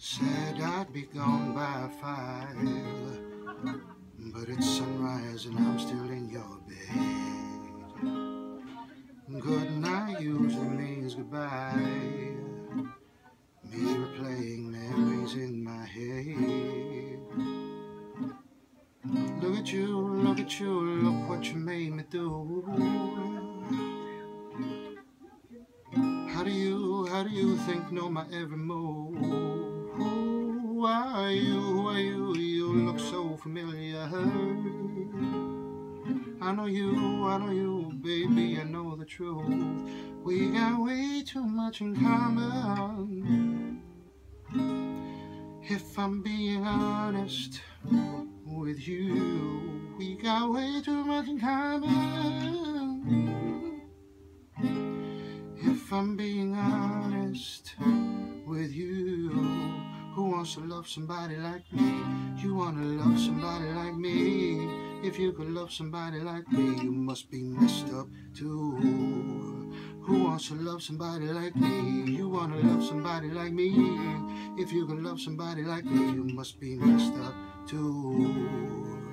Said I'd be gone by five, but it's sunrise and I'm still in your bed. Good night usually means goodbye. Me replaying memories in my head. Look at you, look at you, look what you made me do. How do you, how do you think know my every move? Who are you? Who are you? You look so familiar. I know you, I know you, baby, I know the truth. We got way too much in common. If I'm being honest with you, we got way too much in common. If I'm being honest wants to love somebody like me? You wanna love somebody like me? If you could love somebody like me, you must be messed up too. Who wants to love somebody like me? You wanna love somebody like me? If you could love somebody like me, you must be messed up too.